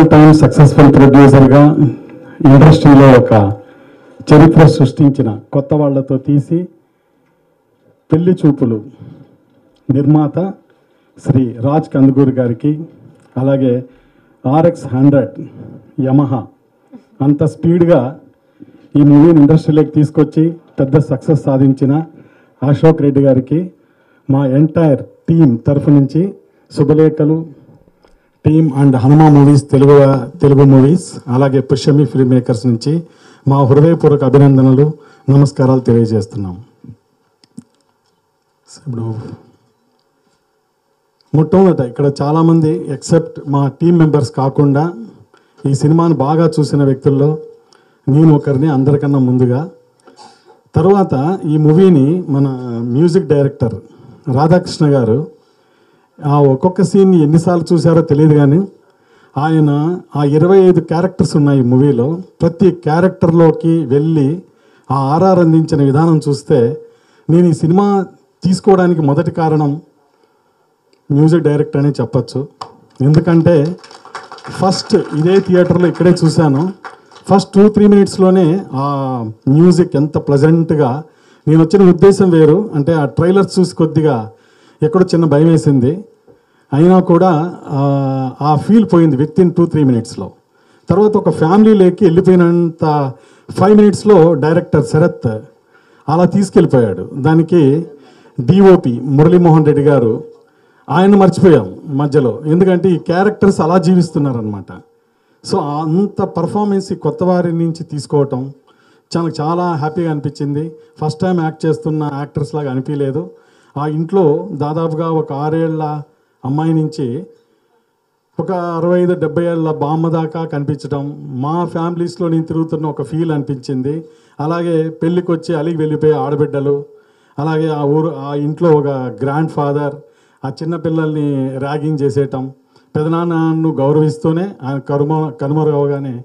All time successful ప్రొడ్యూసర్గా ఇండస్ట్రీలో ఒక చరిత్ర సృష్టించిన కొత్త వాళ్ళతో తీసి పెళ్ళి చూపులు నిర్మాత శ్రీ రాజ్ కందుకూరి గారికి అలాగే ఆర్ఎక్స్ హండ్రెడ్ యమహా అంత స్పీడ్గా ఈ మూవీని ఇండస్ట్రీలోకి తీసుకొచ్చి పెద్ద సక్సెస్ సాధించిన అశోక్ రెడ్డి గారికి మా ఎంటైర్ టీం తరఫు నుంచి Subhalekhalu team and Hanuma movies Telugu Telugu movies అలాగే పుష్యమి ఫిల్మ్ మేకర్స్ నుంచి మా హృదయపూర్వక అభినందనలు నమస్కారాలు తెలియజేస్తున్నాం. ఇప్పుడు మొట్టమొదట ఇక్కడ చాలామంది ఎక్సెప్ట్ మా టీం మెంబర్స్ కాకుండా ఈ సినిమాను బాగా చూసిన వ్యక్తుల్లో నేను ఒకరిని అందరికన్నా ముందుగా. తర్వాత ఈ మూవీని మన మ్యూజిక్ డైరెక్టర్ రాధాకృష్ణ గారు ఆ ఒక్కొక్క సీన్ని ఎన్నిసార్లు చూశారో తెలియదు కానీ ఆయన ఆ ఇరవై ఐదు క్యారెక్టర్స్ ఉన్నాయి ఈ మూవీలో. ప్రతి క్యారెక్టర్లోకి వెళ్ళి ఆ ఆర్ఆర్ అందించిన విధానం చూస్తే నేను ఈ సినిమా తీసుకోవడానికి మొదటి కారణం మ్యూజిక్ డైరెక్టర్ అని చెప్పచ్చు. ఎందుకంటే ఫస్ట్ ఇదే థియేటర్లో ఇక్కడే చూశాను. ఫస్ట్ టూ త్రీ మినిట్స్లోనే ఆ మ్యూజిక్ ఎంత ప్లజెంట్గా నేను వచ్చిన ఉద్దేశం వేరు. అంటే ఆ ట్రైలర్ చూసి కొద్దిగా ఎక్కడో చిన్న భయం వేసింది అయినా కూడా ఆ, ఫీల్ పోయింది విత్ ఇన్ టూ త్రీ మినిట్స్లో తర్వాత ఒక ఫ్యామిలీలోకి వెళ్ళిపోయినంత ఫైవ్ మినిట్స్లో డైరెక్టర్ శరత్ అలా తీసుకెళ్ళిపోయాడు. దానికి డిఓపి మురళీమోహన్ రెడ్డి గారు ఆయన మర్చిపోయాం మధ్యలో. ఎందుకంటే ఈ క్యారెక్టర్స్ అలా జీవిస్తున్నారనమాట సో అంత పర్ఫార్మెన్స్ ఈ కొత్త వారి నుంచి తీసుకోవటం చాలా చాలా హ్యాపీగా అనిపించింది. ఫస్ట్ టైం యాక్ట్ చేస్తున్న యాక్టర్స్ లాగా అనిపించలేదు. ఆ ఇంట్లో దాదాపుగా ఒక ఆరేళ్ళ అమ్మాయి నుంచి ఒక అరవై ఐదు డెబ్బై ఏళ్ళ బామ్మ దాకా కనిపించడం మా ఫ్యామిలీస్లో నేను తిరుగుతున్న ఒక ఫీల్ అనిపించింది. అలాగే పెళ్ళికి వచ్చి అలిగి వెళ్ళిపోయే ఆడబిడ్డలు అలాగే ఆ ఊరు ఆ ఇంట్లో ఒక గ్రాండ్ ఫాదర్ ఆ చిన్న పిల్లల్ని ర్యాగింగ్ చేసేయటం పెదనాన్నను గౌరవిస్తూనే ఆయన కరుమ కనుమరుగవగానే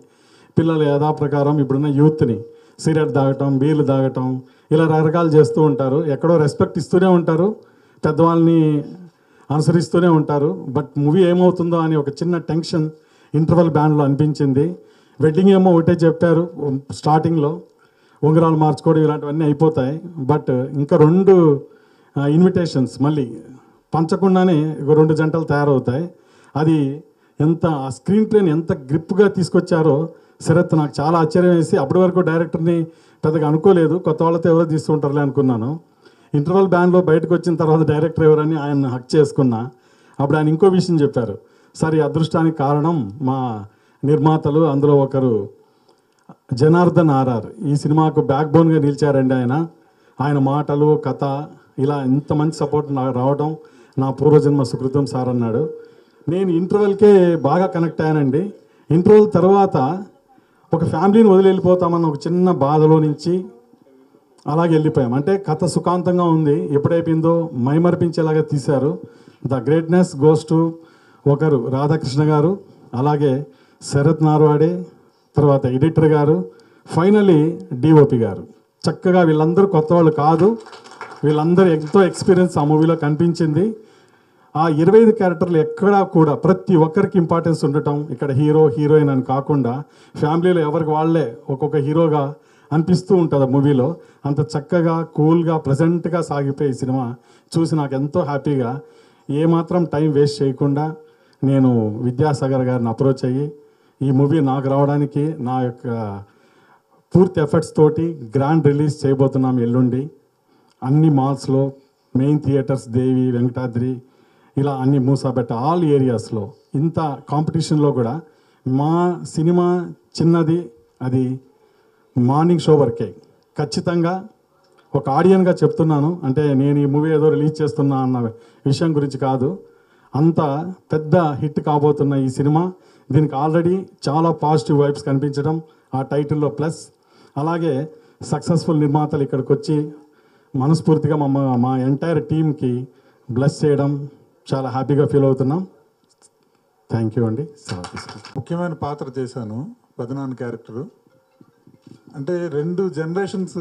పిల్లలు యథాప్రకారం ఇప్పుడున్న యూత్ని సిగరెట్ తాగటం బీర్లు తాగటం ఇలా రకరకాలు చేస్తూ ఉంటారు. ఎక్కడో రెస్పెక్ట్ ఇస్తూనే ఉంటారు. పెద్దవాళ్ళని అనుసరిస్తూనే ఉంటారు. బట్ మూవీ ఏమవుతుందో అని ఒక చిన్న టెన్షన్ ఇంటర్వల్ బ్యాండ్లో అనిపించింది. వెడ్డింగ్ ఏమో ఒకటే చెప్పారు స్టార్టింగ్లో ఉంగరాలు మార్చుకోవడం ఇలాంటివన్నీ అయిపోతాయి. బట్ ఇంకా రెండు ఇన్విటేషన్స్ మళ్ళీ పంచకుండానే రెండు జంటలు తయారవుతాయి. అది ఎంత ఆ స్క్రీన్ ప్లేని ఎంత గ్రిప్గా తీసుకొచ్చారో శరత్ నాకు చాలా ఆశ్చర్యం వేసి అప్పటి వరకు డైరెక్టర్ని పెద్దగా అనుకోలేదు. కొత్త వాళ్ళతో ఎవరో తీసుకుంటారులే అనుకున్నాను. ఇంటర్వల్ బ్యాండ్లో బయటకు వచ్చిన తర్వాత డైరెక్టర్ ఎవరని ఆయన హక్ చేసుకున్నా అప్పుడు ఆయన ఇంకో విషయం చెప్పారు. సార్ ఈ అదృష్టానికి కారణం మా నిర్మాతలు అందులో ఒకరు జనార్దన్ ఆర్ఆర్. ఈ సినిమాకు బ్యాక్ బోన్గా నిలిచారండి ఆయన. ఆయన మాటలు కథ ఇలా ఇంత మంచి సపోర్ట్ నాకు రావడం నా పూర్వజన్మ సుకృతం సార్ అన్నాడు. నేను ఇంటర్వెల్కే బాగా కనెక్ట్ అయ్యానండి. ఇంటర్వెల్ తర్వాత ఒక ఫ్యామిలీని వదిలి వెళ్ళిపోతామన్న ఒక చిన్న బాధలో నుంచి అలాగే వెళ్ళిపోయాం. అంటే కథ సుఖాంతంగా ఉంది. ఎప్పుడైపోయిందో మైమర్పించేలాగా తీశారు. ద గ్రేట్నెస్ గోస్ టు ఒకరు రాధాకృష్ణ గారు అలాగే శరత్ నార్వాడే తర్వాత ఎడిటర్ గారు ఫైనలీ డిఓపి గారు. చక్కగా వీళ్ళందరూ కొత్త వాళ్ళు కాదు. వీళ్ళందరూ ఎంతో ఎక్స్పీరియన్స్ ఆ మూవీలో కనిపించింది. ఆ ఇరవై ఐదు క్యారెక్టర్లు ఎక్కడా కూడా ప్రతి ఒక్కరికి ఇంపార్టెన్స్ ఉండటం ఇక్కడ హీరో హీరోయిన్ అని కాకుండా ఫ్యామిలీలో ఎవరికి వాళ్ళే ఒక్కొక్క హీరోగా అనిపిస్తూ ఉంటుంది ఆ మూవీలో. అంత చక్కగా కూల్గా ప్రజెంట్గా సాగిపోయే ఈ సినిమా చూసి నాకు ఎంతో హ్యాపీగా ఏమాత్రం టైం వేస్ట్ చేయకుండా నేను విద్యాసాగర్ గారిని అప్రోచ్ అయ్యి ఈ మూవీ నాకు రావడానికి నా యొక్క పూర్తి ఎఫర్ట్స్ తోటి గ్రాండ్ రిలీజ్ చేయబోతున్నాం ఎల్లుండి. అన్ని మాల్స్లో మెయిన్ థియేటర్స్ దేవి వెంకటాద్రి ఇలా అన్ని మూసాబెట్ట ఆల్ ఏరియాస్లో ఇంత కాంపిటీషన్లో కూడా మా సినిమా చిన్నది అది మార్నింగ్ షో వరకే. ఖచ్చితంగా ఒక ఆడియన్గా చెప్తున్నాను. అంటే నేను ఈ మూవీ ఏదో రిలీజ్ చేస్తున్నా అన్న విషయం గురించి కాదు. అంత పెద్ద హిట్ కాబోతున్న ఈ సినిమా. దీనికి ఆల్రెడీ చాలా పాజిటివ్ వైబ్స్ కనిపించడం ఆ టైటిల్లో ప్లస్. అలాగే సక్సెస్ఫుల్ నిర్మాతలు ఇక్కడికి వచ్చి మనస్ఫూర్తిగా మా మా ఎంటైర్ టీంకి బ్లెస్ చేయడం చాలా హ్యాపీగా ఫీల్ అవుతున్నాం. థ్యాంక్ యూ అండి. ముఖ్యమైన పాత్ర చేశాను. బదనాన్ క్యారెక్టరు. అంటే రెండు జనరేషన్స్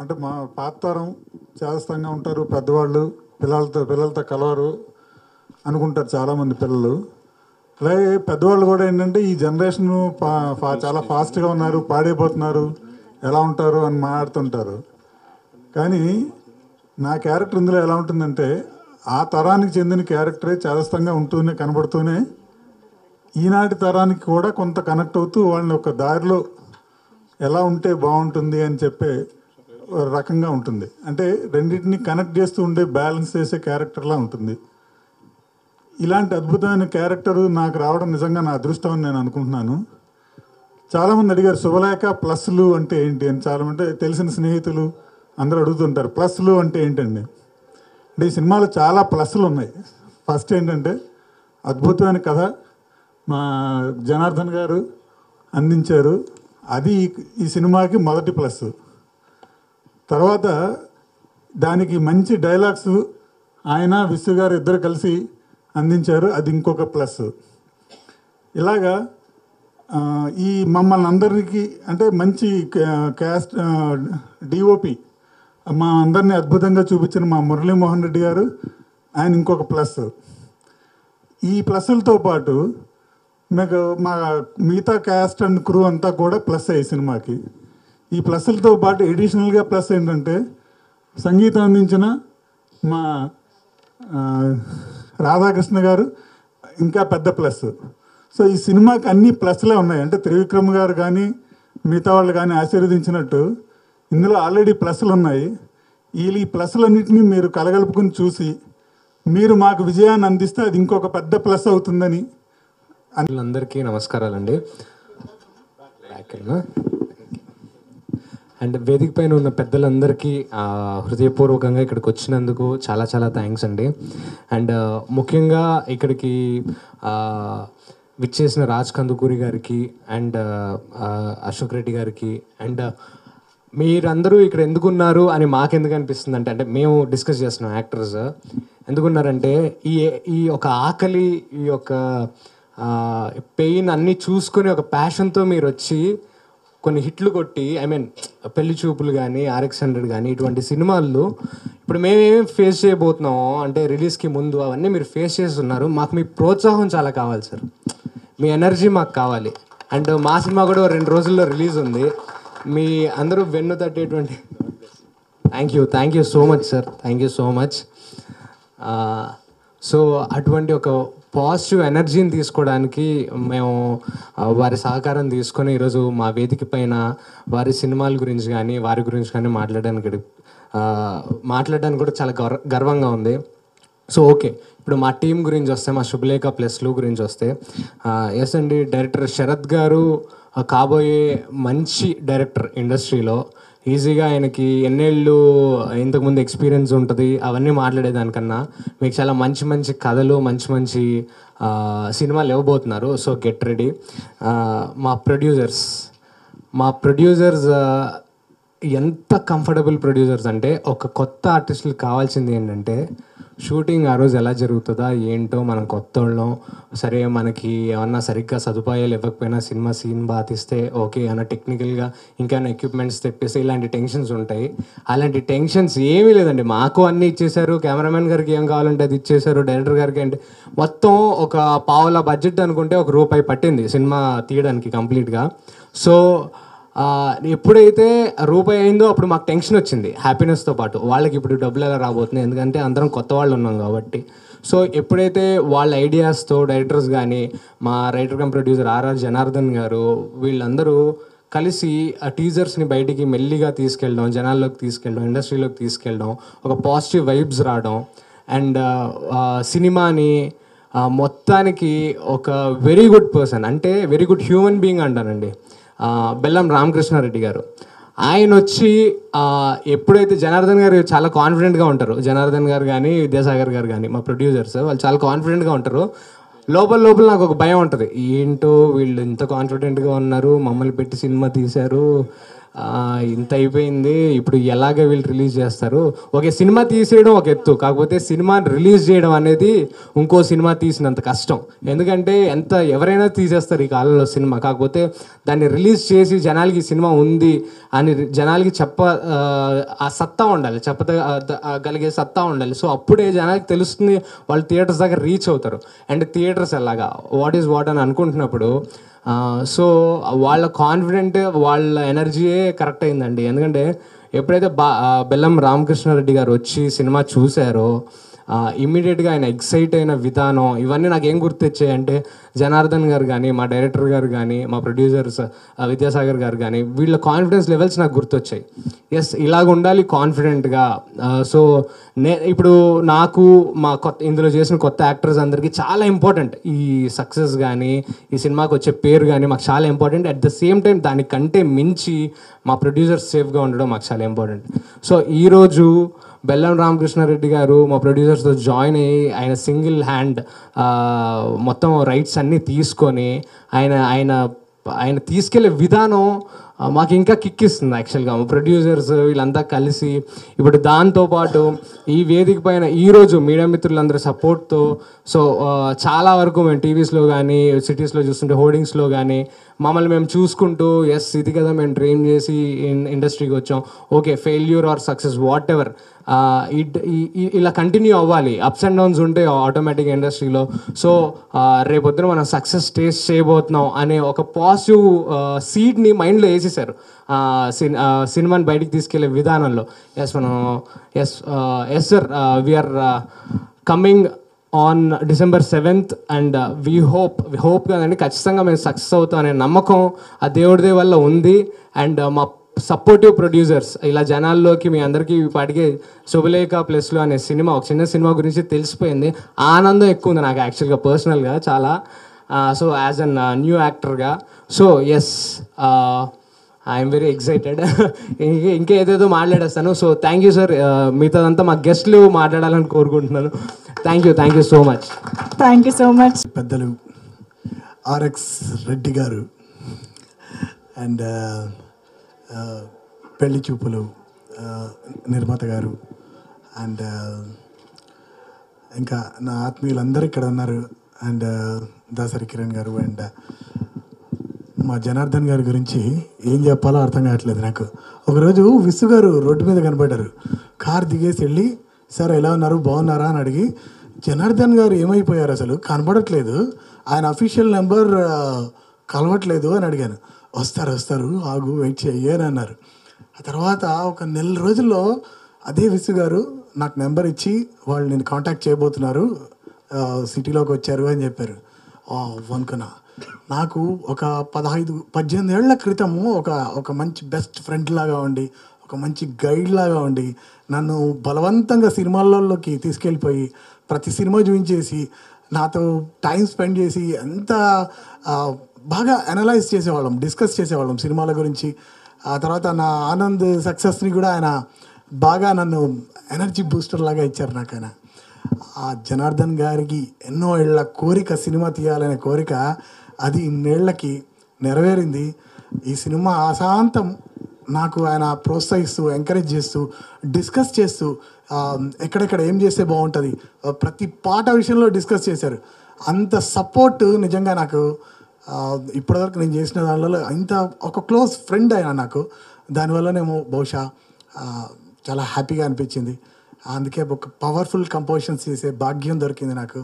అంటే మా పాతరం చేదస్తంగా ఉంటారు పెద్దవాళ్ళు పిల్లలతో పిల్లలతో కలవరు అనుకుంటారు చాలామంది పిల్లలు. అలాగే పెద్దవాళ్ళు కూడా ఏంటంటే ఈ జనరేషన్ పా- ఫా- చాలా ఫాస్ట్గా ఉన్నారు పాడైపోతున్నారు ఎలా ఉంటారు అని మాట్లాడుతుంటారు. కానీ నా క్యారెక్టర్ ఇందులో ఎలా ఉంటుందంటే ఆ తరానికి చెందిన క్యారెక్టరే చేదస్తంగా ఉంటూనే కనబడుతూనే ఈనాటి తరానికి కూడా కొంత కనెక్ట్ అవుతూ వాళ్ళని ఒక దారిలో ఎలా ఉంటే బాగుంటుంది అని చెప్పే రకంగా ఉంటుంది. అంటే రెండింటిని కనెక్ట్ చేస్తూ ఉండే బ్యాలెన్స్ చేసే క్యారెక్టర్లా ఉంటుంది. ఇలాంటి అద్భుతమైన క్యారెక్టర్ నాకు రావడం నిజంగా నా అదృష్టం అని నేను అనుకుంటున్నాను. చాలామంది అడిగారు శుభలేఖ ప్లస్లు అంటే ఏంటి అని చాలామంది తెలిసిన స్నేహితులు అందరూ అడుగుతుంటారు ప్లస్లు అంటే ఏంటండి? అంటే ఈ సినిమాలో చాలా ప్లస్లు ఉన్నాయి. ఫస్ట్ ఏంటంటే అద్భుతమైన కథ మా జనార్దన్ గారు అందించారు. అది ఈ- సినిమాకి మొదటి ప్లస్. తర్వాత దానికి మంచి డైలాగ్స్ ఆయన విశ్వ గారు ఇద్దరు కలిసి అందించారు. అది ఇంకొక ప్లస్. ఇలాగా ఈ మమ్మల్ని అందరికీ అంటే మంచి క్యాస్ట్ డిఓపి మా అందరినీ అద్భుతంగా చూపించిన మా మురళీమోహన్ రెడ్డి గారు ఆయన ఇంకొక ప్లస్. ఈ ప్లస్లతో పాటు మీకు మా మిగతా క్యాస్ట్ అండ్ క్రూ అంతా కూడా ప్లస్ అయ్యి సినిమాకి. ఈ ప్లస్లతో పాటు ఎడిషనల్గా ప్లస్ ఏంటంటే సంగీతం అందించిన మా రాధాకృష్ణ గారు ఇంకా పెద్ద ప్లస్ సో ఈ సినిమాకి అన్ని ప్లస్లే ఉన్నాయి. అంటే త్రివిక్రమ్ గారు కానీ మిగతా వాళ్ళు కానీ ఆశీర్వదించినట్టు ఇందులో ఆల్రెడీ ప్లస్లు ఉన్నాయి. ఈ ఈ ప్లస్లన్నింటినీ మీరు కలగలుపుకుని చూసి మీరు మాకు విజయాన్ని అందిస్తే అది ఇంకొక పెద్ద ప్లస్ అవుతుందని అందరికీ నమస్కారాలండి. అండ్ వేదిక పైన ఉన్న పెద్దలందరికీ హృదయపూర్వకంగా ఇక్కడికి వచ్చినందుకు చాలా చాలా థ్యాంక్స్ అండి. అండ్ uh, ముఖ్యంగా ఇక్కడికి విచ్చేసిన రాజ్ కందుకూరి గారికి అండ్ uh, అశోక్ రెడ్డి గారికి అండ్ uh, మీరందరూ ఇక్కడ ఎందుకున్నారు అని మాకెందుకు అనిపిస్తుంది అంటే అంటే మేము డిస్కస్ చేస్తున్నాం యాక్టర్స్. ఎందుకున్నారంటే ఈ ఈ ఒక ఆకలి ఈ యొక్క పెయిన్ అన్నీ చూసుకొని ఒక ప్యాషన్తో మీరు వచ్చి కొన్ని హిట్లు కొట్టి ఐ మీన్ పెళ్ళి చూపులు కానీ ఆర్ఎక్స్ హండ్రెడ్ కానీ ఇటువంటి సినిమాల్లో ఇప్పుడు మేమేమి ఫేస్ చేయబోతున్నామో అంటే రిలీజ్కి ముందు అవన్నీ మీరు ఫేస్ చేస్తున్నారు మాకు మీ ప్రోత్సాహం చాలా కావాలి సార్. మీ ఎనర్జీ మాకు కావాలి. అండ్ మా సినిమా కూడా రెండు రోజుల్లో రిలీజ్ ఉంది. మీ అందరూ వెన్ను తట్టేటువంటి thank you thank you so much sir thank you so much. So అటువంటి ఒక పాజిటివ్ ఎనర్జీని తీసుకోవడానికి మేము వారి సహకారం తీసుకొని ఈరోజు మా వేదిక పైన వారి సినిమాల గురించి కానీ వారి గురించి కానీ మాట్లాడడానికి మాట్లాడడానికి కూడా చాలా గర్వంగా ఉంది. So okay. ఇప్పుడు మా టీం గురించి వస్తే మా శుభలేఖ ప్లస్లు గురించి వస్తే ఎస్ అండి డైరెక్టర్ శరత్ గారు కాబోయే మంచి డైరెక్టర్ ఇండస్ట్రీలో ఈజీగా ఆయనకి ఎన్నేళ్ళు ఇంతకుముందు ఎక్స్పీరియన్స్ ఉంటుంది. అవన్నీ మాట్లాడేదానికన్నా మీకు చాలా మంచి మంచి కథలు మంచి మంచి సినిమాలు ఇవ్వబోతున్నారు. సో గెట్ రెడీ మా ప్రొడ్యూసర్స్ మా ప్రొడ్యూసర్స్ ఎంత కంఫర్టబుల్ ప్రొడ్యూసర్స్ అంటే ఒక కొత్త ఆర్టిస్టులు కావాల్సింది ఏంటంటే షూటింగ్ ఆ రోజు ఎలా జరుగుతుందా? ఏంటో మనం కొత్త వాళ్ళం సరే మనకి ఏమన్నా సరిగ్గా సదుపాయాలు ఇవ్వకపోయినా సినిమా సీన్ బాగా తీస్తే ఓకే అన్న టెక్నికల్గా ఇంకేమైనా ఎక్విప్మెంట్స్ తెప్పిస్తే ఇలాంటి టెన్షన్స్ ఉంటాయి. అలాంటి టెన్షన్స్ ఏమీ లేదండి. మాకు అన్నీ ఇచ్చేశారు. కెమెరామెన్ గారికి ఏం కావాలంటే అది ఇచ్చేశారు. డైరెక్టర్ గారికి అంటే మొత్తం ఒక పావుల బడ్జెట్ అనుకుంటే ఒక రూపాయి పట్టింది సినిమా తీయడానికి కంప్లీట్గా. సో ఎప్పుడైతే రూపాయి అయిందో అప్పుడు మాకు టెన్షన్ వచ్చింది హ్యాపీనెస్తో పాటు. వాళ్ళకి ఇప్పుడు డబ్బులు ఎలా రాబోతున్నాయి? ఎందుకంటే అందరం కొత్త వాళ్ళు ఉన్నాం కాబట్టి. సో ఎప్పుడైతే వాళ్ళ ఐడియాస్తో డైరెక్టర్స్ కానీ మా writer come producer R R Janardhan garu వీళ్ళందరూ కలిసి ఆ టీజర్స్ని బయటికి మెల్లిగా తీసుకెళ్ళడం జనాల్లోకి తీసుకెళ్ళడం ఇండస్ట్రీలోకి తీసుకెళ్ళడం ఒక పాజిటివ్ వైబ్స్ రావడం అండ్ సినిమాని మొత్తానికి ఒక వెరీ గుడ్ పర్సన్ అంటే వెరీ గుడ్ హ్యూమన్ బీయింగ్ అంటానండి. బెల్లం రామకృష్ణారెడ్డి గారు. ఆయన వచ్చి ఎప్పుడైతే జనార్దన్ గారు చాలా కాన్ఫిడెంట్గా ఉంటారు జనార్దన్ గారు కానీ విద్యాసాగర్ గారు కానీ మా ప్రొడ్యూసర్స్ వాళ్ళు చాలా కాన్ఫిడెంట్గా ఉంటారు లోపల లోపల నాకు ఒక భయం ఉంటుంది. ఏంటో వీళ్ళు ఇంత కాన్ఫిడెంట్గా ఉన్నారు మమ్మల్ని పెట్టి సినిమా తీశారు ఇంత అయిపోయింది. ఇప్పుడు ఎలాగ వీళ్ళు రిలీజ్ చేస్తారు? ఓకే సినిమా తీసేయడం ఒక ఎత్తు. కాకపోతే సినిమాని రిలీజ్ చేయడం అనేది ఇంకో సినిమా తీసినంత కష్టం. ఎందుకంటే ఎంత ఎవరైనా తీసేస్తారు ఈ కాలంలో సినిమా. కాకపోతే దాన్ని రిలీజ్ చేసి జనాలకి సినిమా ఉంది అని జనాలకి చెప్ప ఆ, సత్తా ఉండాలి. చెప్పద గలిగే సత్తా ఉండాలి. సో అప్పుడే జనాలకి తెలుస్తుంది వాళ్ళు థియేటర్స్ దగ్గర రీచ్ అవుతారు. అండ్ థియేటర్స్ ఎలాగా? వాట్ ఈస్ వాట్ అని అనుకుంటున్నప్పుడు సో వాళ్ళ కాన్ఫిడెంట్ వాళ్ళ ఎనర్జీయే కరెక్ట్ అయిందండి. ఎందుకంటే ఎప్పుడైతే బా బెల్లం రామకృష్ణారెడ్డి గారు వచ్చి సినిమా చూశారో ఇమ్మీడియట్గా ఆయన ఎక్సైట్ అయిన విధానం ఇవన్నీ నాకు ఏం గుర్తొచ్చాయంటే జనార్దన్ గారు కానీ మా డైరెక్టర్ గారు కానీ మా ప్రొడ్యూసర్స్ విద్యాసాగర్ గారు కానీ వీళ్ళ కాన్ఫిడెన్స్ లెవెల్స్ నాకు గుర్తొచ్చాయి. ఎస్ ఇలాగ ఉండాలి కాన్ఫిడెంట్గా సో నే ఇప్పుడు నాకు మా కొత్త ఇందులో చేసిన కొత్త యాక్టర్స్ అందరికీ చాలా ఇంపార్టెంట్ ఈ సక్సెస్ కానీ ఈ సినిమాకి వచ్చే పేరు కానీ మాకు చాలా important at the same time దానికంటే మించి మా ప్రొడ్యూసర్స్ సేఫ్గా ఉండడం మాకు చాలా ఇంపార్టెంట్ సో ఈరోజు బెల్లం రామకృష్ణారెడ్డి గారు మా ప్రొడ్యూసర్స్తో జాయిన్ అయ్యి ఆయన సింగిల్ హ్యాండ్ మొత్తం రైట్స్ అన్నీ తీసుకొని ఆయన ఆయన ఆయన తీసుకెళ్ళే విధానం మాకు ఇంకా కిక్ ఇస్తుంది యాక్చువల్గా. మా ప్రొడ్యూసర్స్ వీళ్ళంతా కలిసి ఇప్పుడు దాంతోపాటు ఈ వేదిక పైన ఈరోజు మీడియా మిత్రులందరి సపోర్ట్తో సో చాలా వరకు మేము టీవీస్లో కానీ సిటీస్లో చూస్తుంటే హోర్డింగ్స్లో కానీ మమ్మల్ని మేము చూసుకుంటూ ఎస్ ఇది కదా మేము డ్రీమ్ చేసి ఇన్ ఇండస్ట్రీకి వచ్చాం. Okay failure or success whatever ఇలా కంటిన్యూ అవ్వాలి. అప్స్ అండ్ డౌన్స్ ఉంటే ఆటోమేటిక్ ఇండస్ట్రీలో సో రేపొద్దున మనం సక్సెస్ టేస్ట్ చేయబోతున్నాం అనే ఒక పాజిటివ్ సీడ్ని మైండ్లో వేసేసారు సిన్- సినిమాని బయటికి తీసుకెళ్ళే విధానంలో. ఎస్ మనం yes yes sir we are coming on December seventh and we hope hope కదండి ఖచ్చితంగా మేము సక్సెస్ అవుతాం అనే నమ్మకం ఆ దేవుడి వల్ల ఉంది. అండ్ uh, మా సపోర్టివ్ ప్రొడ్యూసర్స్ ఇలా జనాల్లోకి మీ అందరికీ పాటికి శుభలేఖ ప్లస్లో అనే సినిమా ఒక చిన్న సినిమా గురించి తెలిసిపోయింది. ఆనందం ఎక్కువ ఉంది నాకు యాక్చువల్గా పర్సనల్గా చాలా. సో యాజ్ అన్ న్యూ యాక్టర్గా so yes I'm very excited ఇంకా ఏదేదో మాట్లాడేస్తాను. సో థ్యాంక్ యూ సార్ మిగతాదంతా మా గెస్ట్లు మాట్లాడాలని కోరుకుంటున్నాను. Thank you thank you so much thank you so much పెద్దలు ఆర్ఎక్స్ రెడ్డి గారు. అండ్ పెళ్ళి చూపులు నిర్మాత గారు అండ్ ఇంకా నా ఆత్మీయులందరూ ఇక్కడ ఉన్నారు అండ్ దాసరి కిరణ్ గారు అండ్ మా జనార్దన్ గారి గురించి ఏం చెప్పాలో అర్థం కావట్లేదు నాకు. ఒకరోజు విసు గారు రోడ్డు మీద కనబడ్డారు. కార్ దిగేసి వెళ్ళి సార్ ఎలా ఉన్నారు? బాగున్నారా? అని అడిగి జనార్దన్ గారు ఏమైపోయారు అసలు? కనబడట్లేదు. ఆయన అఫీషియల్ నెంబర్ కలవట్లేదు అని అడిగాను. వస్తారు వస్తారు ఆగు వెయిట్ చేయని అన్నారు. ఆ తర్వాత ఒక నెల రోజుల్లో అదే విసు గారు నాకు నెంబర్ ఇచ్చి వాళ్ళు నేను కాంటాక్ట్ చేయబోతున్నారు సిటీలోకి వచ్చారు అని చెప్పారు. ఆ, అనుకున్నా నాకు ఒక పదహైదు పద్దెనిమిది ఏళ్ళ క్రితము ఒక ఒక మంచి బెస్ట్ ఫ్రెండ్ లాగా ఉండి ఒక మంచి గైడ్ లాగా ఉండి నన్ను బలవంతంగా సినిమాలలోకి తీసుకెళ్ళిపోయి ప్రతి సినిమా చూపించేసి నాతో టైం స్పెండ్ చేసి ఎంత బాగా అనలైజ్ చేసేవాళ్ళం డిస్కస్ చేసేవాళ్ళం సినిమాల గురించి. ఆ తర్వాత నా ఆనంద్ సక్సెస్ని కూడా ఆయన బాగా నన్ను ఎనర్జీ బూస్టర్ లాగా ఇచ్చారు నాకు ఆయన ఆ జనార్దన్ గారికి ఎన్నో ఏళ్ళ కోరిక సినిమా తీయాలనే కోరిక అది ఇన్నేళ్ళకి నెరవేరింది. ఈ సినిమా అశాంతం నాకు ఆయన ప్రోత్సహిస్తూ ఎంకరేజ్ చేస్తూ డిస్కస్ చేస్తూ ఎక్కడెక్కడ ఏం చేస్తే బాగుంటుంది ప్రతి పాట విషయంలో డిస్కస్ చేశారు. అంత సపోర్ట్ నిజంగా నాకు ఇప్పటివరకు నేను చేసిన దానిలో ఇంత ఒక క్లోజ్ ఫ్రెండ్ అయినా నాకు. దానివల్లనేమో బహుశా చాలా హ్యాపీగా అనిపించింది. అందుకే ఒక పవర్ఫుల్ కంపోజిషన్స్ చేసే భాగ్యం దొరికింది నాకు.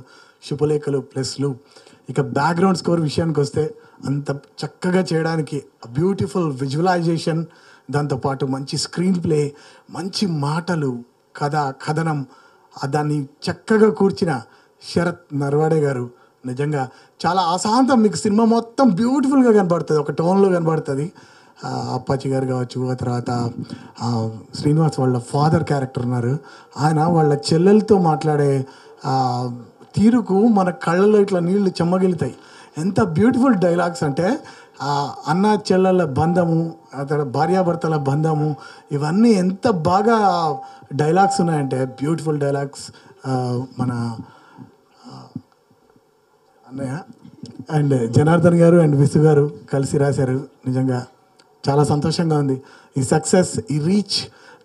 శుభలేఖలు ప్లస్లు. ఇక బ్యాక్గ్రౌండ్ స్కోర్ విషయానికి వస్తే అంత చక్కగా చేయడానికి బ్యూటిఫుల్ విజువలైజేషన్ దాంతోపాటు మంచి స్క్రీన్ ప్లే మంచి మాటలు కథ కథనం దాన్ని చక్కగా కూర్చిన శరత్ నర్వాడే గారు. నిజంగా చాలా అశాంతం. మీకు సినిమా మొత్తం బ్యూటిఫుల్గా కనబడుతుంది. ఒక టోన్లో కనబడుతుంది. అప్పాచి గారు కావచ్చు ఆ తర్వాత శ్రీనివాస్ వాళ్ళ ఫాదర్ క్యారెక్టర్ ఉన్నారు. ఆయన వాళ్ళ చెల్లెలతో మాట్లాడే తీరుకు మన కళ్ళలో ఇట్లా నీళ్ళు చెమ్మగిలుతాయి. ఎంత బ్యూటిఫుల్ డైలాగ్స్ అంటే ఆ అన్న చెల్లెళ్ళ బంధము ఆ భార్యాభర్తల బంధము ఇవన్నీ ఎంత బాగా డైలాగ్స్ ఉన్నాయంటే బ్యూటిఫుల్ డైలాగ్స్ మన అన్నయ్య అండ్ జనార్దన్ గారు అండ్ విసు గారు కలిసి రాశారు. నిజంగా చాలా సంతోషంగా ఉంది. ఈ సక్సెస్ ఈ రీచ్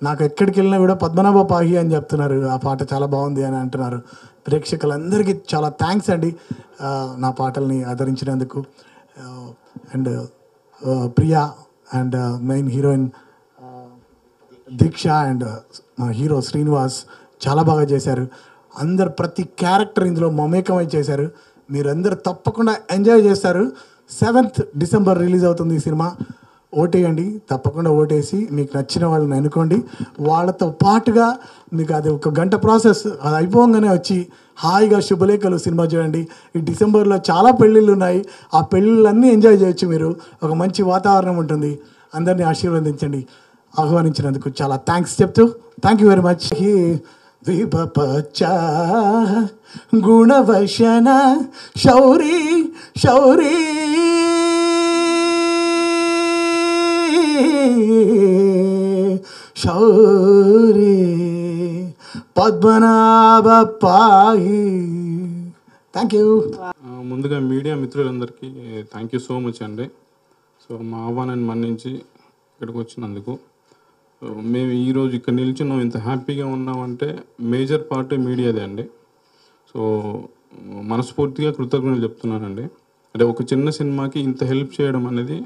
నాకు ఎక్కడికి వెళ్ళినా కూడా పద్మనాభ పాహి అని చెప్తున్నారు. ఆ పాట చాలా బాగుంది అని అంటున్నారు. ప్రేక్షకులందరికీ చాలా థ్యాంక్స్ అండి నా పాటల్ని ఆదరించినందుకు. And Priya and main heroine Deeksha and మా హీరో శ్రీనివాస్ చాలా బాగా చేశారు. అందరు ప్రతి క్యారెక్టర్ ఇందులో మమేకమై చేశారు. మీరందరూ తప్పకుండా ఎంజాయ్ చేస్తారు. సెవెంత్ డిసెంబర్ రిలీజ్ అవుతుంది ఈ సినిమా. ఓటేయండి. తప్పకుండా ఓటేసి మీకు నచ్చిన వాళ్ళని అనుకోండి వాళ్ళతో పాటుగా మీకు అది ఒక గంట ప్రాసెస్ అది అయిపోగానే వచ్చి హాయిగా శుభలేఖలు సినిమా చూడండి. ఈ డిసెంబర్లో చాలా పెళ్ళిళ్ళు ఉన్నాయి. ఆ పెళ్ళిళ్ళన్నీ ఎంజాయ్ చేయొచ్చు మీరు. ఒక మంచి వాతావరణం ఉంటుంది. అందరినీ ఆశీర్వదించండి. ఆహ్వానించినందుకు చాలా థ్యాంక్స్ చెప్తూ. Thank you very much. విభపచ గుణవశన శౌరీ శౌరీ శౌరీ పద్మనాభ పాయి థ్యాంక్ యూ ముందుగా మీడియా మిత్రులందరికీ థ్యాంక్ యూ సో మచ్ అండి. సో మా ఆహ్వానాన్ని మన్నించి ఇక్కడికి వచ్చినందుకు. మేము ఈరోజు ఇక్కడ నిల్చున్నాం ఇంత హ్యాపీగా ఉన్నామంటే మేజర్ పార్ట్ మీడియాదే అండి. సో మనస్ఫూర్తిగా కృతజ్ఞతలు చెప్తున్నానండి. అంటే ఒక చిన్న సినిమాకి ఇంత హెల్ప్ చేయడం అనేది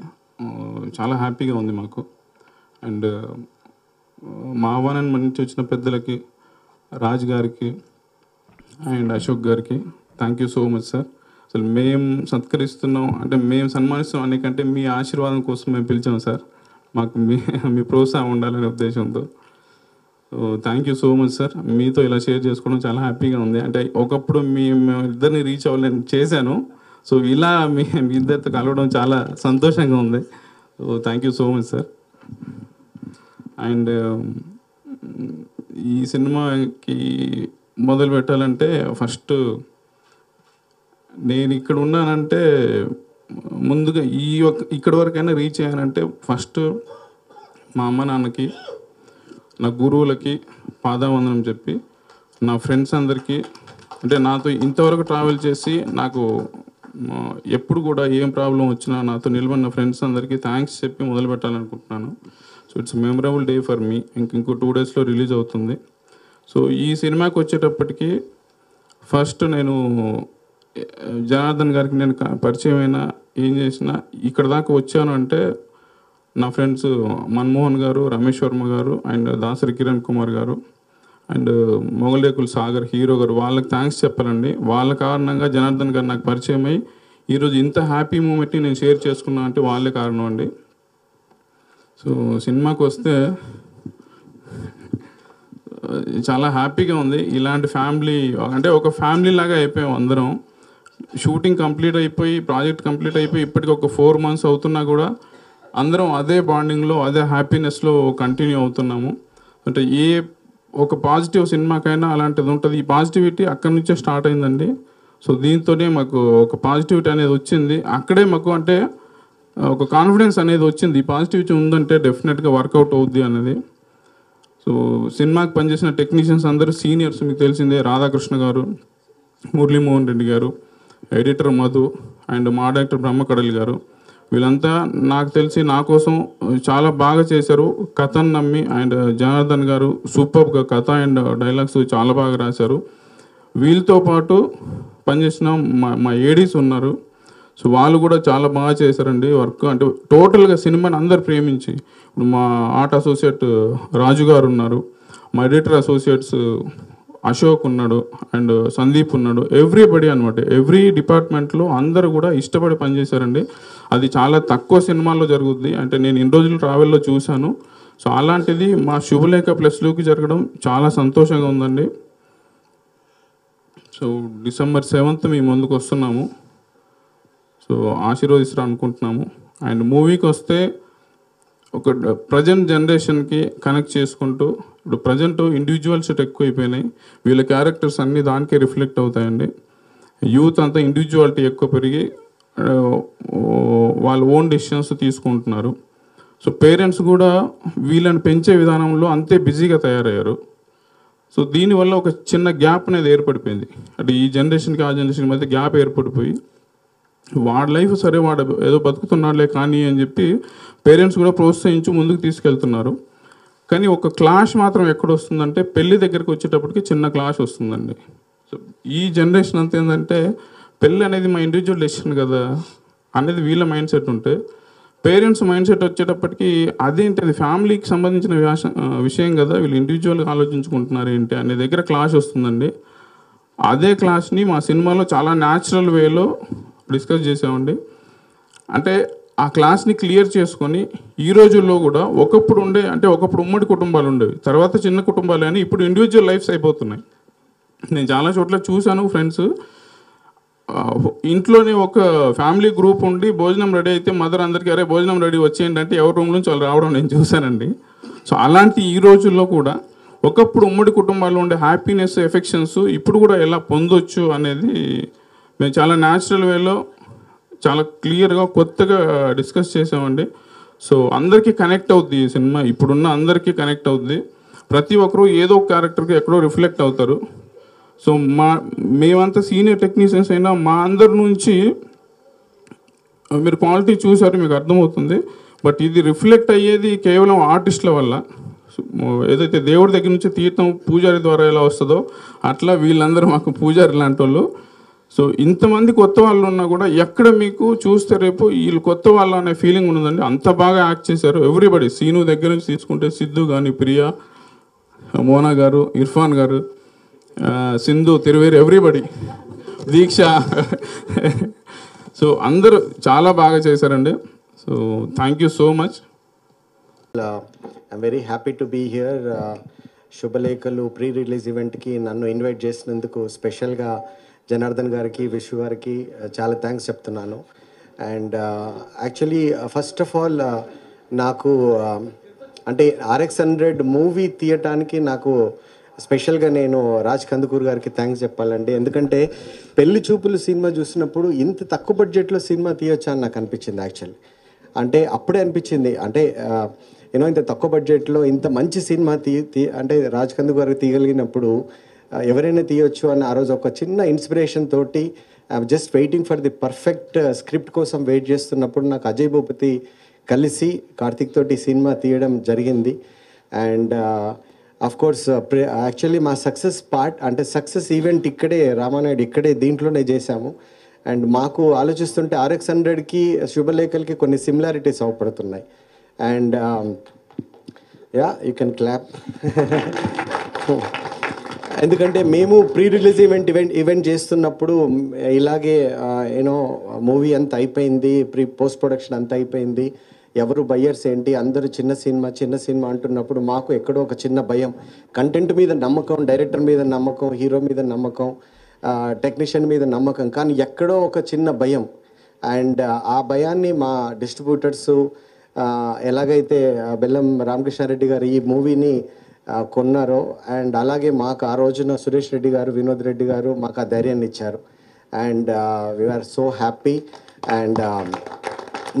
చాలా హ్యాపీగా ఉంది మాకు. అండ్ మా ఆహ్వానాన్ని మన్నించి వచ్చిన పెద్దలకి రాజ్ గారికి అండ్ అశోక్ గారికి thank you so much sir అసలు మేము సత్కరిస్తున్నాం అంటే మేము సన్మానిస్తున్నాం అనేకంటే మీ ఆశీర్వాదం కోసం మేము పిలిచాం సార్ మాకు మీ మీ ప్రోత్సాహం ఉండాలనే ఉద్దేశంతో. Thank you so much sir మీతో ఇలా షేర్ చేసుకోవడం చాలా హ్యాపీగా ఉంది. అంటే ఒకప్పుడు మీ మేము ఇద్దరిని రీచ్ అవ్వలేను చేశాను. సో ఇలా మీ మీ ఇద్దరితో కలవడం చాలా సంతోషంగా ఉంది. So thank you so much sir and ఈ సినిమాకి మొదలు పెట్టాలంటే ఫస్ట్ నేను ఇక్కడ ఉన్నానంటే ముందుగా ఈ ఒక్క ఇక్కడి వరకైనా రీచ్ అయ్యానంటే ఫస్ట్ మా అమ్మ నాన్నకి నా గురువులకి పాదావందనం చెప్పి నా ఫ్రెండ్స్ అందరికీ అంటే నాతో ఇంతవరకు ట్రావెల్ చేసి నాకు ఎప్పుడు కూడా ఏం ప్రాబ్లం వచ్చినా నాతో నిలబడిన ఫ్రెండ్స్ అందరికీ థ్యాంక్స్ చెప్పి మొదలు పెట్టాలనుకుంటున్నాను. So it's memorable day for మీ ఇంక ఇంకో టూ డేస్లో రిలీజ్ అవుతుంది. సో ఈ సినిమాకి వచ్చేటప్పటికి ఫస్ట్ నేను జనార్దన్ గారికి నేను పరిచయం అయినా ఏం చేసినా ఇక్కడ దాకా వచ్చాను అంటే నా ఫ్రెండ్స్ మన్మోహన్ గారు రమేష్ వర్మ గారు అండ్ దాసరి కిరణ్ కుమార్ గారు అండ్ మొగలేకుల్ సాగర్ హీరో గారు వాళ్ళకి థ్యాంక్స్ చెప్పాలండి. వాళ్ళ కారణంగా జనార్దన్ గారు నాకు పరిచయం అయ్యి ఈరోజు ఇంత హ్యాపీ మూమెంట్ని నేను షేర్ చేసుకున్నా అంటే వాళ్ళే కారణం అండి. సో సినిమాకి వస్తే చాలా హ్యాపీగా ఉంది. ఇలాంటి ఫ్యామిలీ అంటే ఒక ఫ్యామిలీ లాగా అయిపోయాం అందరం. షూటింగ్ కంప్లీట్ అయిపోయి ప్రాజెక్ట్ కంప్లీట్ అయిపోయి ఇప్పటికి ఒక ఫోర్ మంత్స్ అవుతున్నా కూడా అందరం అదే బాండింగ్లో అదే హ్యాపీనెస్లో కంటిన్యూ అవుతున్నాము. అంటే ఏ ఒక పాజిటివ్ సినిమాకైనా అలాంటిది ఉంటుంది. ఈ పాజిటివిటీ అక్కడి నుంచే స్టార్ట్ అయిందండి. సో దీంతోనే మాకు ఒక పాజిటివిటీ అనేది వచ్చింది. అక్కడే మాకు అంటే ఒక కాన్ఫిడెన్స్ అనేది వచ్చింది. ఈ పాజిటివిటీ ఉందంటే డెఫినెట్గా వర్కౌట్ అవుద్ది అనేది సో సినిమాకి పనిచేసిన టెక్నీషియన్స్ అందరూ సీనియర్స్ మీకు తెలిసిందే రాధాకృష్ణ గారు మురళీమోహన్ రెడ్డి గారు. ఎడిటర్ మధు అండ్ మా డైరెక్టర్ బ్రహ్మకడలి గారు. వీళ్ళంతా నాకు తెలిసి నా కోసం చాలా బాగా చేశారు. కథను నమ్మి అండ్ జనార్దన్ గారు సూపర్గా కథ అండ్ డైలాగ్స్ చాలా బాగా రాశారు. వీళ్ళతో పాటు పనిచేసిన మా మా ఏడీస్ ఉన్నారు. సో వాళ్ళు కూడా చాలా బాగా చేశారండి వర్క్. అంటే టోటల్గా సినిమాని అందరు ప్రేమించి. ఇప్పుడు మా ఆర్ట్ అసోసియేట్ రాజు గారు ఉన్నారు. మా ఎడిటర్ అసోసియేట్స్ అశోక్ ఉన్నాడు అండ్ సందీప్ ఉన్నాడు. ఎవ్రీబడి అనమాట ఎవ్రీ డిపార్ట్మెంట్లో అందరూ కూడా ఇష్టపడి పనిచేశారండి. అది చాలా తక్కువ సినిమాల్లో జరుగుద్ది. అంటే నేను ఇన్ని రోజులు ట్రావెల్లో చూశాను. సో అలాంటిది మా శుభలేఖ ప్లస్లోకి జరగడం చాలా సంతోషంగా ఉందండి. సో డిసెంబర్ సెవెంత్ మీ ముందుకు వస్తున్నాము. సో ఆశీర్వదిస్తారు అనుకుంటున్నాము. అండ్ మూవీకి వస్తే ఒక ప్రజెంట్ జనరేషన్కి కనెక్ట్ చేసుకుంటూ ఇప్పుడు ప్రజెంట్ ఇండివిజువల్స్ ఎక్కువైపోయినాయి. వీళ్ళ క్యారెక్టర్స్ అన్నీ దానికే రిఫ్లెక్ట్ అవుతాయండి. యూత్ అంతా ఇండివిజువాలిటీ ఎక్కువ పెరిగి వాళ్ళ ఓన్ డెసిషన్స్ తీసుకుంటున్నారు. సో పేరెంట్స్ కూడా వీళ్ళని పెంచే విధానంలో అంతే బిజీగా తయారయ్యారు. సో దీనివల్ల ఒక చిన్న గ్యాప్ అనేది ఏర్పడిపోయింది. అంటే ఈ జనరేషన్కి ఆ జనరేషన్ మధ్య గ్యాప్ ఏర్పడిపోయి వాడి లైఫ్ సరే వాడు ఏదో బతుకుతున్నాడులే కానీ అని చెప్పి పేరెంట్స్ కూడా ప్రోత్సహించి ముందుకు తీసుకెళ్తున్నారు. కానీ ఒక క్లాష్ మాత్రం ఎక్కడ వస్తుందంటే పెళ్ళి దగ్గరికి వచ్చేటప్పటికి చిన్న క్లాష్ వస్తుందండి. సో ఈ జనరేషన్ అంత ఏంటంటే పెళ్ళి అనేది మా ఇండివిజువల్ డెసిషన్ కదా అనేది వీళ్ళ మైండ్ సెట్ ఉంటే పేరెంట్స్ మైండ్ సెట్ వచ్చేటప్పటికి అదేంటి అది ఫ్యామిలీకి సంబంధించిన వ్యాస- విషయం కదా వీళ్ళు ఇండివిజువల్గా ఆలోచించుకుంటున్నారు ఏంటి అనే దగ్గర క్లాష్ వస్తుందండి. అదే క్లాస్ని మా సినిమాలో చాలా న్యాచురల్ వేలో డిస్కస్ చేసామండి. అంటే ఆ క్లాస్ని క్లియర్ చేసుకొని ఈ రోజుల్లో కూడా ఒకప్పుడు ఉండే అంటే ఒకప్పుడు ఉమ్మడి కుటుంబాలు ఉండేవి. తర్వాత చిన్న కుటుంబాలు అని ఇప్పుడు ఇండివిజువల్ లైఫ్స్ అయిపోతున్నాయి. నేను చాలా చోట్ల చూశాను ఫ్రెండ్స్ ఇంట్లోనే ఒక ఫ్యామిలీ గ్రూప్ ఉండి భోజనం రెడీ అయితే మదర్ అందరికీ అరే భోజనం రెడీ వచ్చేయండి అంటే ఎవరి రూమ్ నుంచి వాళ్ళు రావడం నేను చూశానండి. సో అలాంటి ఈ రోజుల్లో కూడా ఒకప్పుడు ఉమ్మడి కుటుంబాల్లో ఉండే హ్యాపీనెస్ ఎఫెక్షన్స్ ఇప్పుడు కూడా ఎలా పొందొచ్చు అనేది మేము చాలా న్యాచురల్ వేలో చాలా క్లియర్గా కొత్తగా డిస్కస్ చేసామండి సో అందరికీ కనెక్ట్ అవుద్ది ఈ సినిమా. ఇప్పుడున్న అందరికీ కనెక్ట్ అవుద్ది. ప్రతి ఒక్కరూ ఏదో ఒక క్యారెక్టర్కి ఎక్కడో రిఫ్లెక్ట్ అవుతారు. సో మా మేమంతా సీనియర్ టెక్నీషియన్స్ అయినా మా అందరి నుంచి మీరు క్వాలిటీ చూసారు మీకు అర్థమవుతుంది. బట్ ఇది రిఫ్లెక్ట్ అయ్యేది కేవలం ఆర్టిస్టుల వల్ల. సో, ఏదైతే దేవుడి దగ్గర నుంచి తీర్థం పూజారి ద్వారా ఎలా వస్తుందో అట్లా వీళ్ళందరూ మాకు పూజారి లాంటి వాళ్ళు సో ఇంతమంది కొత్త వాళ్ళు ఉన్నా కూడా ఎక్కడ మీకు చూస్తే రేపు వీళ్ళు కొత్త వాళ్ళు అనే ఫీలింగ్ ఉన్నదండి. అంత బాగా యాక్ట్ చేశారు. ఎవ్రీబడి సీను దగ్గర నుంచి తీసుకుంటే సిద్ధు కానీ ప్రియా మోనా గారు ఇర్ఫాన్ గారు సింధు తిరువేరు ఎవ్రీబడి దీక్ష. సో అందరూ చాలా బాగా చేశారండి. So thank you so much Uh, very happy to be here Subhalekhalu pre release ఈవెంట్కి నన్ను ఇన్వైట్ చేసినందుకు స్పెషల్గా జనార్దన్ గారికి విశ్వ గారికి చాలా థ్యాంక్స్ చెప్తున్నాను. And actually first of all నాకు అంటే ఆర్ఎక్స్ హండ్రెడ్ మూవీ తీయటానికి నాకు స్పెషల్గా నేను రాజ్ కందుకూర్ గారికి థ్యాంక్స్ చెప్పాలండి. ఎందుకంటే పెళ్ళి చూపులు సినిమా చూసినప్పుడు ఇంత తక్కువ బడ్జెట్లో సినిమా తీయొచ్చా అని నాకు అనిపించింది యాక్చువల్లీ అంటే అప్పుడే అనిపించింది. అంటే యూనో ఇంత తక్కువ బడ్జెట్లో ఇంత మంచి సినిమా తీ తీ అంటే రాజ్ కందు గారికి తీయగలిగినప్పుడు ఎవరైనా తీయొచ్చు అని ఆ రోజు ఒక చిన్న ఇన్స్పిరేషన్ తోటి just waiting for the perfect script కోసం వెయిట్ చేస్తున్నప్పుడు నాకు అజయ్ భూపతి కలిసి కార్తిక్ తోటి సినిమా తీయడం జరిగింది. అండ్ అఫ్ కోర్స్ యాక్చువల్లీ మా సక్సెస్ పార్ట్ అంటే సక్సెస్ ఈవెంట్ ఇక్కడే రామానాయుడు ఇక్కడే దీంట్లోనే చేశాము. అండ్ మాకు ఆలోచిస్తుంటే ఆర్ఎక్స్ హండ్రెడ్కి శుభలేఖలకి కొన్ని similarities అవపడుతున్నాయి. And ya you can clap ఎందుకంటే మేము pre release event event event చేస్తున్నప్పుడు ఇలాగే యూనో మూవీ అంత అయిపోయింది ప్రీ పోస్ట్ ప్రొడక్షన్ అంతా అయిపోయింది. ఎవరు బయ్యర్స్ ఏంటి? అందరూ చిన్న సినిమా చిన్న సినిమా అంటున్నప్పుడు మాకు ఎక్కడో ఒక చిన్న భయం. కంటెంట్ మీద నమ్మకం డైరెక్టర్ మీద నమ్మకం హీరో మీద నమ్మకం టెక్నీషియన్ మీద నమ్మకం. కానీ ఎక్కడో ఒక చిన్న భయం. అండ్ ఆ భయాన్ని మా డిస్ట్రిబ్యూటర్స్ ఎలాగైతే బెల్లం రామకృష్ణారెడ్డి గారు ఈ మూవీని కొన్నారో. అండ్ అలాగే మాకు ఆ రోజున సురేష్ రెడ్డి గారు వినోద్ రెడ్డి గారు మాకు ఆ ధైర్యాన్ని ఇచ్చారు. And we are so happy and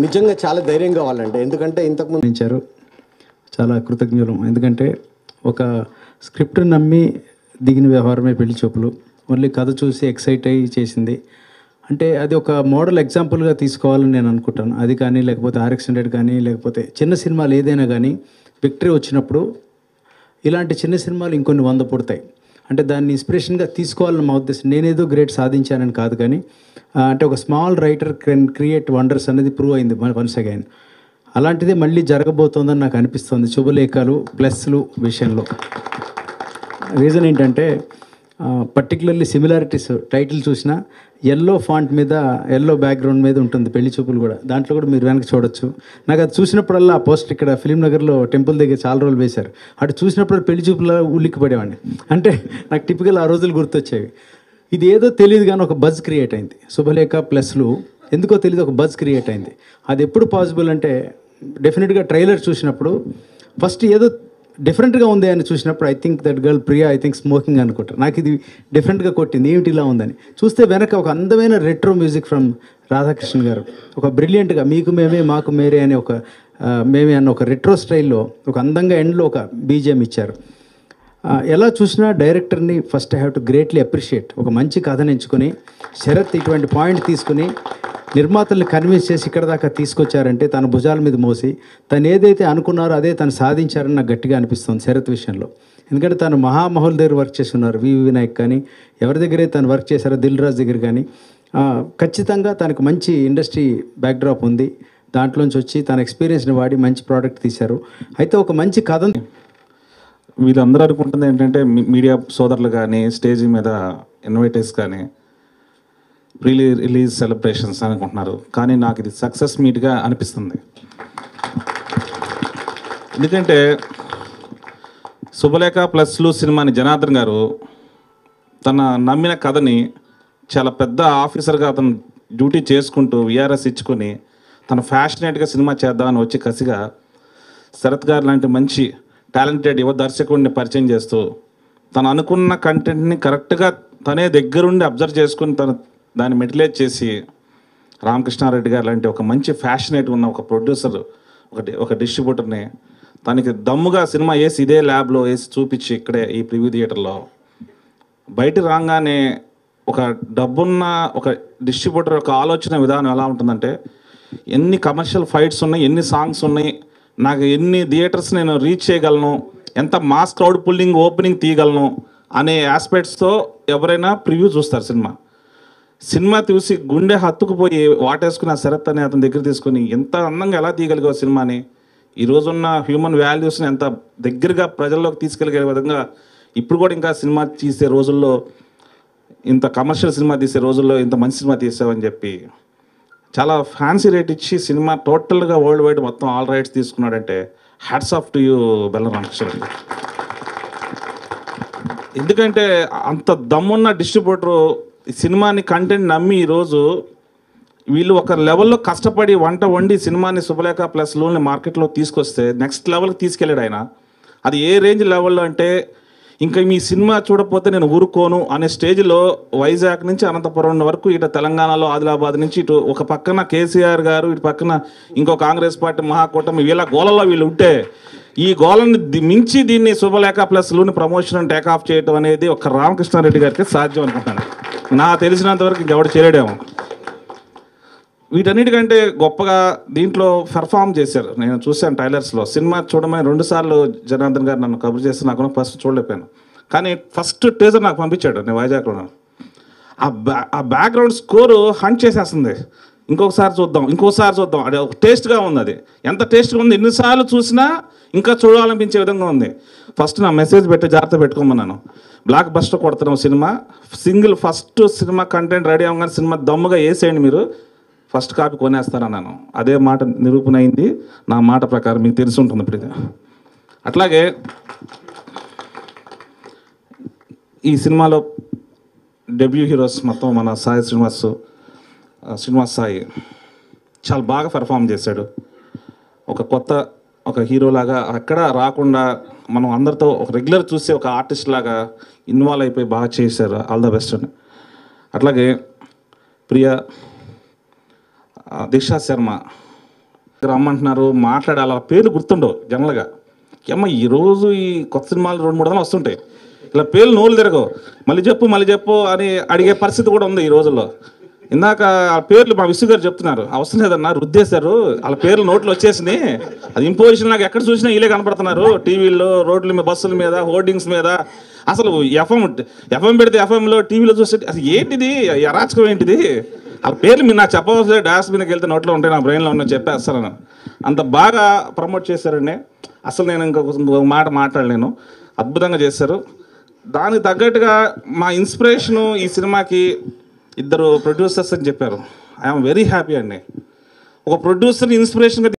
నిజంగా చాలా ధైర్యం కావాలండి ఎందుకంటే ఇంతకుముందు ఇచ్చారు. చాలా కృతజ్ఞులు. ఎందుకంటే ఒక స్క్రిప్ట్ నమ్మి దిగిన వ్యవహారమే పెళ్ళి చూపులు. ఓన్లీ కథ చూసి ఎక్సైట్ అయ్యి చేసింది. అంటే అది ఒక మోడల్ ఎగ్జాంపుల్గా తీసుకోవాలని నేను అనుకుంటాను. అది కానీ లేకపోతే ఆర్ఎక్స్ హండ్రెడ్ కానీ లేకపోతే చిన్న సినిమాలు ఏదైనా కానీ విక్టరీ వచ్చినప్పుడు ఇలాంటి చిన్న సినిమాలు ఇంకొన్ని వంద పుడతాయి. అంటే దాన్ని ఇన్స్పిరేషన్గా తీసుకోవాలని మా ఉద్దేశం. నేనేదో గ్రేట్ సాధించానని కాదు కానీ అంటే ఒక small writer can create wonders అనేది ప్రూవ్ అయింది వన్స్ అగైన్ అలాంటిదే మళ్ళీ జరగబోతోందని నాకు అనిపిస్తుంది శుభలేఖలు ప్లస్లు విషయంలో. రీజన్ ఏంటంటే పర్టికులర్లీ సిమిలారిటీస్ టైటిల్ చూసినా ఎల్లో ఫాంట్ మీద ఎల్లో బ్యాక్గ్రౌండ్ మీద ఉంటుంది పెళ్ళి చూపులు కూడా. దాంట్లో కూడా మీరు వెనక చూడొచ్చు. నాకు అది చూసినప్పుడల్లా ఆ పోస్ట్ ఇక్కడ ఫిలిం నగర్లో టెంపుల్ దగ్గర చాలా రోజులు వేశారు. అటు చూసినప్పుడు పెళ్ళి చూపుల ఉలిక్కి పడేవాడిని. అంటే నాకు టిపికల్ ఆ రోజులు గుర్తొచ్చేవి. ఇది ఏదో తెలియదు కానీ ఒక బజ్ క్రియేట్ అయింది. శుభలేఖ ప్లస్లు ఎందుకో తెలియదు ఒక బజ్ క్రియేట్ అయింది. అది ఎప్పుడు పాసిబుల్ అంటే డెఫినెట్గా ట్రైలర్ చూసినప్పుడు ఫస్ట్ ఏదో డిఫరెంట్గా ఉంది అని చూసినప్పుడు I think that girl Priya I think smoking అనుకుంటారు నాకు ఇది డిఫరెంట్గా కొట్టింది ఏమిటి ఇలా ఉందని. చూస్తే వెనక ఒక అందమైన రెట్రో మ్యూజిక్ ఫ్రమ్ రాధాకృష్ణ గారు. ఒక బ్రిలియంట్గా మీకు మేమే మాకు మేరే అనే ఒక మేమే అన్న ఒక రెట్రో స్టైల్లో ఒక అందంగా ఎండ్లో ఒక బీజిఎం ఇచ్చారు. ఎలా చూసినా డైరెక్టర్ని first I have to greatly appreciate ఒక మంచి కథను ఎంచుకొని శరత్ ఇటువంటి పాయింట్ తీసుకుని నిర్మాతల్ని కన్విన్స్ చేసి ఇక్కడ దాకా తీసుకొచ్చారంటే తన భుజాల మీద మోసి తను ఏదైతే అనుకున్నారో అదే తను సాధించారని నాకు గట్టిగా అనిపిస్తుంది శరత్ విషయంలో. ఎందుకంటే తను మహామహుల్ దగ్గర వర్క్ చేస్తున్నారు వివి వినాయక్ కానీ ఎవరి దగ్గరే తను వర్క్ చేశారో దిల్ రాజ్ దగ్గర కానీ ఖచ్చితంగా తనకు మంచి ఇండస్ట్రీ బ్యాక్డ్రాప్ ఉంది. దాంట్లోంచి వచ్చి తన ఎక్స్పీరియన్స్ని వాడి మంచి ప్రోడక్ట్ తీశారు. అయితే ఒక మంచి కథను వీళ్ళందరూ అనుకుంటుంది ఏంటంటే మీడియా సోదరులు కానీ స్టేజ్ మీద ఇన్వైటర్స్ కానీ ప్రీ రిలీజ్ సెలబ్రేషన్స్ అనుకుంటున్నారు. కానీ నాకు ఇది సక్సెస్ మీట్గా అనిపిస్తుంది. ఎందుకంటే శుభలేఖ ప్లస్లు సినిమాని జనార్దన్ గారు తన నమ్మిన కథని చాలా పెద్ద ఆఫీసర్గా అతను డ్యూటీ చేసుకుంటూ విఆర్ఎస్ ఇచ్చుకొని తన ఫ్యాషనేట్గా సినిమా చేద్దామని వచ్చి కసిగా శరత్ గారు లాంటి మంచి టాలెంటెడ్ యువ దర్శకుడిని పరిచయం చేస్తూ తను అనుకున్న కంటెంట్ని కరెక్ట్గా తనే దగ్గరుండి అబ్జర్వ్ చేసుకుని తను దాన్ని మెటిలేట్ చేసి రామకృష్ణారెడ్డి గారు లాంటి ఒక మంచి ఫ్యాషనేట్ ఉన్న ఒక ప్రొడ్యూసర్ ఒక ఒక డిస్ట్రిబ్యూటర్ని తనకి దమ్ముగా సినిమా వేసి ఇదే ల్యాబ్లో వేసి చూపించి ఇక్కడే ఈ ప్రివ్యూ థియేటర్లో బయట రాగానే ఒక డబ్బున్న ఒక డిస్ట్రిబ్యూటర్ యొక్క ఆలోచన విధానం ఎలా ఉంటుందంటే ఎన్ని కమర్షియల్ ఫైట్స్ ఉన్నాయి ఎన్ని సాంగ్స్ ఉన్నాయి నాకు ఎన్ని థియేటర్స్ నేను రీచ్ చేయగలను ఎంత మాస్ క్రౌడ్ పుల్లింగ్ ఓపెనింగ్ తీయగలను అనే ఆస్పెక్ట్స్తో ఎవరైనా ప్రివ్యూ చూస్తారు సినిమా. సినిమా చూసి గుండె హత్తుకుపోయి వాటేసుకుని ఆ శరత్ అనే అతని దగ్గర తీసుకొని ఎంత అందంగా ఎలా తీయగలిగావు సినిమాని? ఈ రోజున్న హ్యూమన్ వాల్యూస్ని ఎంత దగ్గరగా ప్రజల్లోకి తీసుకెళ్ళగలిగే విధంగా ఇప్పుడు కూడా ఇంకా సినిమా తీసే రోజుల్లో ఇంత కమర్షియల్ సినిమా తీసే రోజుల్లో ఇంత మంచి సినిమా తీసావని చెప్పి చాలా ఫ్యాన్సీ రేట్ ఇచ్చి సినిమా టోటల్గా వరల్డ్ వైడ్ మొత్తం all rights తీసుకున్నాడంటే hats off to you Bella Ramakrishna ఎందుకంటే అంత దమ్మున్న డిస్ట్రిబ్యూటర్ సినిమాని కంటెంట్ నమ్మి ఈరోజు వీళ్ళు ఒక లెవెల్లో కష్టపడి వంట వండి సినిమాని శుభలేఖ ప్లస్ లోన్లు మార్కెట్లో తీసుకొస్తే నెక్స్ట్ లెవెల్కి తీసుకెళ్ళాడు ఆయన. అది ఏ రేంజ్ లెవెల్లో అంటే ఇంకా మీ సినిమా చూడకపోతే నేను ఊరుకోను అనే స్టేజ్లో వైజాగ్ నుంచి అనంతపురం వరకు ఇటు తెలంగాణలో ఆదిలాబాద్ నుంచి ఇటు ఒక పక్కన కేసీఆర్ గారు ఇటు పక్కన ఇంకో కాంగ్రెస్ పార్టీ మహాకూటమి వీళ్ళ గోలలో వీళ్ళు ఉంటే ఈ గోలని మించి దీన్ని శుభలేఖ ప్లస్లోని ప్రమోషన్ టేక్ ఆఫ్ చేయడం అనేది ఒక రామకృష్ణారెడ్డి గారికి సాధ్యం అనుకుంటాను నా తెలిసినంత వరకు ఇంకెవడు చేయలేడేమో. వీటన్నిటికంటే గొప్పగా దీంట్లో పెర్ఫామ్ చేశారు. నేను చూశాను టైలర్స్లో సినిమా చూడమని రెండుసార్లు జనార్దన్ గారు నన్ను కబుర్ చేస్తే నాకు ఫస్ట్ చూడలేకపోయాను. కానీ ఫస్ట్ టీజర్ నాకు పంపించాడు నేను వైజాగ్లో ఆ బ్యా ఆ బ్యాక్గ్రౌండ్ స్కోరు హంట్ చేసేస్తుంది. ఇంకొకసారి చూద్దాం ఇంకోసారి చూద్దాం. అది ఒక టేస్ట్గా ఉంది అది. ఎంత టేస్ట్గా ఉంది? ఎన్నిసార్లు చూసినా ఇంకా చూడాలనిపించే విధంగా ఉంది. ఫస్ట్ నా మెసేజ్ పెట్టి జాగ్రత్త పెట్టుకోమన్నాను బ్లాక్ బస్టర్ కొడుతున్నాం సినిమా సింగిల్ ఫస్ట్ సినిమా కంటెంట్ రెడీ అవ్వగానే సినిమా దమ్ముగా వేసేయండి మీరు. ఫస్ట్ కాపీ కొనేస్తారన్నాను అదే మాట నిరూపణ అయింది నా మాట ప్రకారం మీకు తెలిసి ఉంటుంది ఇప్పుడు ఇది. అట్లాగే ఈ సినిమాలో డెబ్యూ హీరోస్ మొత్తం మన సాయి శ్రీనివాస్ శ్రీనివాస్ సాయి చాలా బాగా పెర్ఫామ్ చేశాడు. ఒక కొత్త ఒక హీరోలాగా అక్కడ రాకుండా మనం అందరితో ఒక రెగ్యులర్ చూసే ఒక ఆర్టిస్ట్ లాగా ఇన్వాల్వ్ అయిపోయి బాగా చేశారు. ఆల్ ద బెస్ట్ అని అట్లాగే ప్రియ దీక్షా శర్మ. రమ్మంటున్నారు మాట్లాడాలి ఆ పేర్లు గుర్తుండవు జనరల్గా. ఏమ్మ ఈరోజు ఈ కొత్త సినిమాలు రెండు మూడు వందలు వస్తుంటాయి. ఇలా పేర్లు నోలు తిరగవు. మళ్ళీ చెప్పు మళ్ళీ చెప్పు అని అడిగే పరిస్థితి కూడా ఉంది ఈ రోజుల్లో. ఇందాక ఆ పేర్లు మా విసు గారు చెప్తున్నారు. అవసరం లేదన్నా రుద్దేశారు. వాళ్ళ పేర్లు నోట్లు వచ్చేసినాయి. అది ఇంపోజిషన్ నాకు ఎక్కడ చూసినా వీళ్ళే కనపడుతున్నారు. టీవీల్లో రోడ్ల మీద బస్సుల మీద హోర్డింగ్స్ మీద. అసలు ఎఫ్ఎం ఎఫ్ఎం పెడితే ఎఫ్ఎంలో టీవీలో చూస్తే అసలు ఏంటిది? అరాచకం ఏంటిది? ఆ పేర్లు మీరు నాకు చెప్పవలసిన డాన్స్ మీదకి వెళ్తే నోట్లో ఉంటే నా బ్రెయిన్లో ఉన్న చెప్పేస్తాను అంత బాగా ప్రమోట్ చేశారండి అసలు నేను ఇంకొక మాట మాట్లాడలేను. అద్భుతంగా చేశారు. దానికి తగ్గట్టుగా మా ఇన్స్పిరేషను ఈ సినిమాకి ఇద్దరు ప్రొడ్యూసర్స్ అని చెప్పారు. ఐఎమ్ వెరీ హ్యాపీ అండి. ఒక ప్రొడ్యూసర్ ఇన్స్పిరేషన్గా